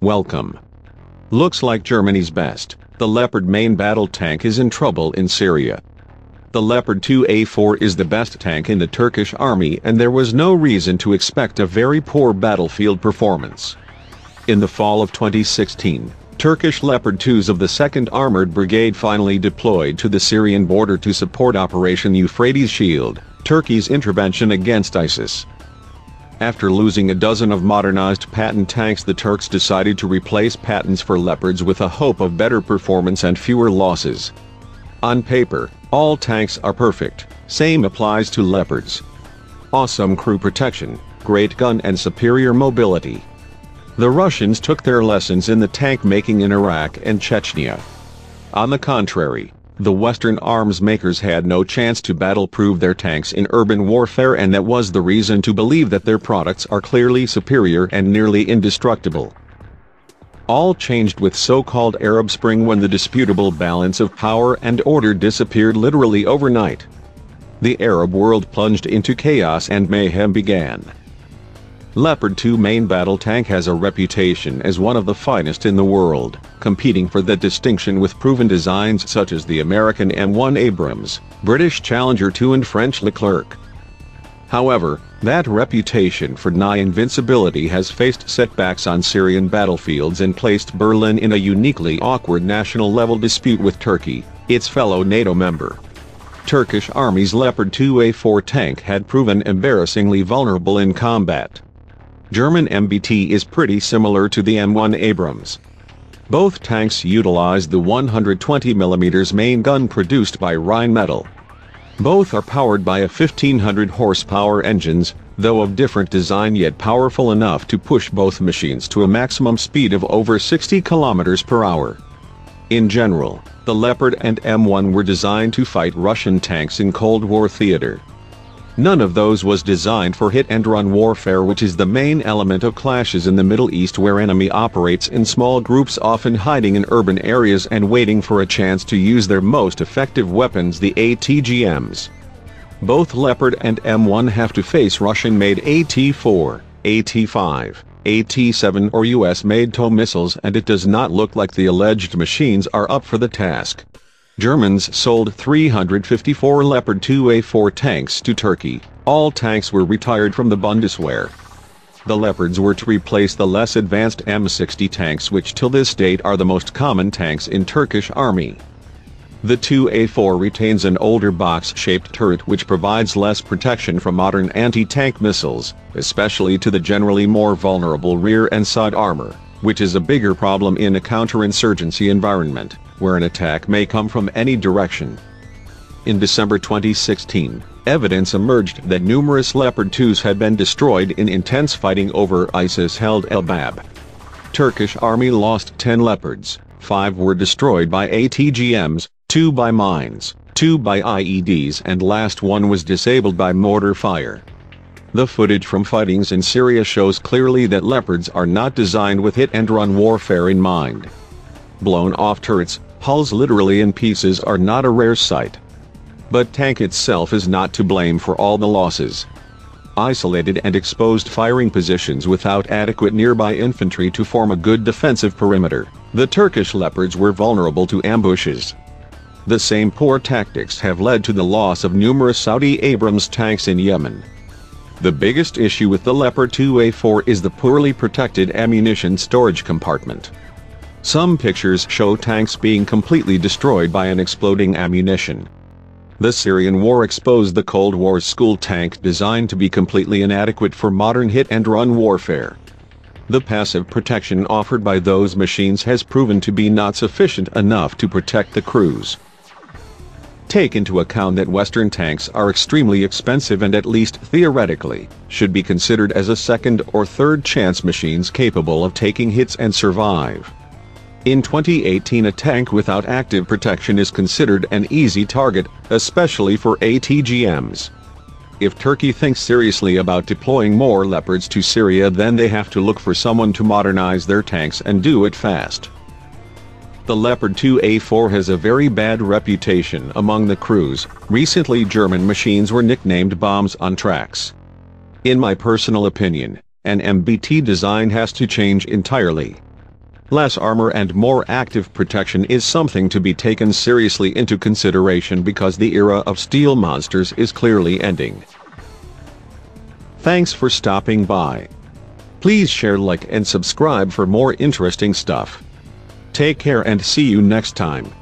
Welcome. Looks like Germany's best. The Leopard main battle tank is in trouble in Syria. The Leopard 2A4 is the best tank in the Turkish army and there was no reason to expect a very poor battlefield performance. In the fall of 2016, Turkish Leopard 2s of the 2nd Armored Brigade finally deployed to the Syrian border to support Operation Euphrates Shield, Turkey's intervention against ISIS. After losing a dozen of modernized Patton tanks the Turks decided to replace Pattons for Leopards with a hope of better performance and fewer losses. On paper, all tanks are perfect, same applies to Leopards. Awesome crew protection, great gun and superior mobility. The Russians took their lessons in the tank making in Iraq and Chechnya. On the contrary, the Western arms makers had no chance to battle-prove their tanks in urban warfare and that was the reason to believe that their products are clearly superior and nearly indestructible. All changed with so-called Arab Spring when the disputable balance of power and order disappeared literally overnight. The Arab world plunged into chaos and mayhem began. Leopard 2 main battle tank has a reputation as one of the finest in the world, competing for that distinction with proven designs such as the American M1 Abrams, British Challenger 2 and French Leclerc. However, that reputation for nigh invincibility has faced setbacks on Syrian battlefields and placed Berlin in a uniquely awkward national-level dispute with Turkey, its fellow NATO member. Turkish Army's Leopard 2A4 tank had proven embarrassingly vulnerable in combat. German MBT is pretty similar to the M1 Abrams. Both tanks utilize the 120mm main gun produced by Rheinmetall. Both are powered by a 1500 horsepower engines, though of different design yet powerful enough to push both machines to a maximum speed of over 60 kilometers per hour. In general, the Leopard and M1 were designed to fight Russian tanks in Cold War theater. None of those was designed for hit-and-run warfare which is the main element of clashes in the Middle East where enemy operates in small groups often hiding in urban areas and waiting for a chance to use their most effective weapons the ATGMs. Both Leopard and M1 have to face Russian-made AT-4, AT-5, AT-7 or US-made TOW missiles and it does not look like the alleged machines are up for the task. Germans sold 354 Leopard 2A4 tanks to Turkey. All tanks were retired from the Bundeswehr. The Leopards were to replace the less advanced M60 tanks which till this date are the most common tanks in Turkish army. The 2A4 retains an older box-shaped turret which provides less protection from modern anti-tank missiles, especially to the generally more vulnerable rear and side armor, which is a bigger problem in a counterinsurgency environment where an attack may come from any direction. In December 2016, evidence emerged that numerous Leopard 2s had been destroyed in intense fighting over ISIS-held Elbab. Turkish army lost 10 Leopards, 5 were destroyed by ATGMs, 2 by mines, 2 by IEDs and last one was disabled by mortar fire. The footage from fightings in Syria shows clearly that Leopards are not designed with hit-and-run warfare in mind. Blown off turrets, hulls literally in pieces are not a rare sight. But tank itself is not to blame for all the losses. Isolated and exposed firing positions without adequate nearby infantry to form a good defensive perimeter, the Turkish Leopards were vulnerable to ambushes. The same poor tactics have led to the loss of numerous Saudi Abrams tanks in Yemen. The biggest issue with the Leopard 2A4 is the poorly protected ammunition storage compartment. Some pictures show tanks being completely destroyed by an exploding ammunition. The Syrian war exposed the Cold War's school tank designed to be completely inadequate for modern hit-and-run warfare. The passive protection offered by those machines has proven to be not sufficient enough to protect the crews. Take into account that Western tanks are extremely expensive and at least theoretically, should be considered as a second or third chance machines capable of taking hits and survive. In 2018 a tank without active protection is considered an easy target, especially for ATGMs. If Turkey thinks seriously about deploying more Leopards to Syria then they have to look for someone to modernize their tanks and do it fast. The Leopard 2A4 has a very bad reputation among the crews. Recently German machines were nicknamed bombs on tracks. In my personal opinion, an MBT design has to change entirely. Less armor and more active protection is something to be taken seriously into consideration because the era of steel monsters is clearly ending. Thanks for stopping by. Please share like and subscribe for more interesting stuff. Take care and see you next time.